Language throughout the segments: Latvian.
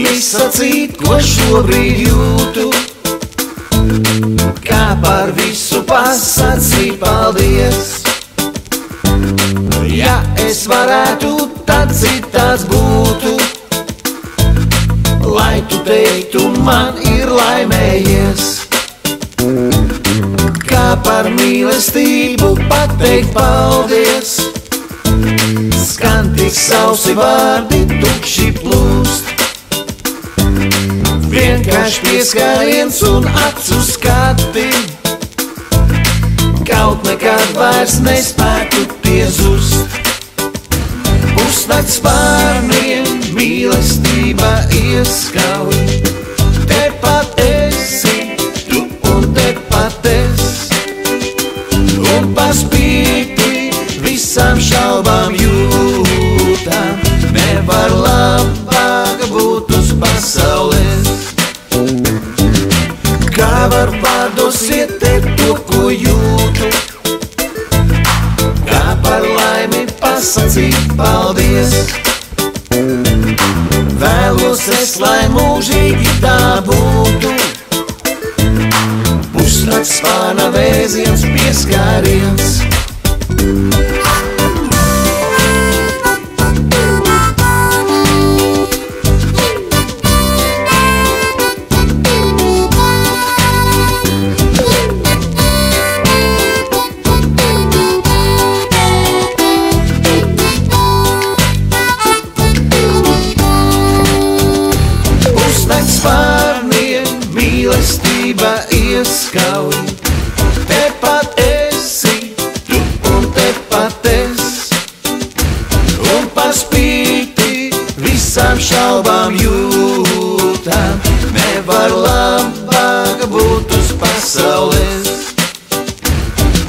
izsacīt, ko šobrīd jūtu. Kā par visu pasakīt paldies. Ja es varētu, tad citāds būtu. Lai tu teiktu, man ir laimējies. Kā par mīlestību pateikt paldies. Skan tik sausi vārdi, tukši plūst. Vienkārši pieskāriens un acu skati. Kaut nekad vairs nespētu piezust. Pusnakts pārniem mīlestība ieskauj. Vārdos ieteikt to, ko jūtu? Kā par laimi pasakīt paldies? Vēlos es, lai mūžīgi tā būtu. Pusnakts spāna vēziens pieskāriens. Ieskauj. Tepat esi, tu un tepat es. Un paspīti visām šaubām jūtām. Nevar labāk būt uz pasaules.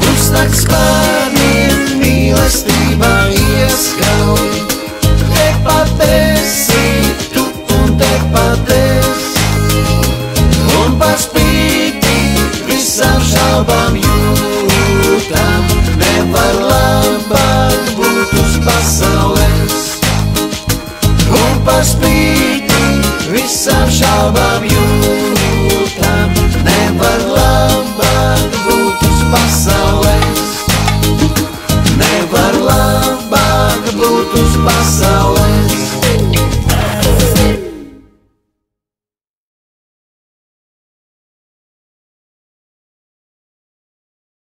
Pusnakts pārniem mīlestība ieskauj. Tepat esi, tu un tepat es. Par spīti visām šaubām jūtām. Nevar labāk būt uz pasaules. Nevar labāk būt uz pasaules.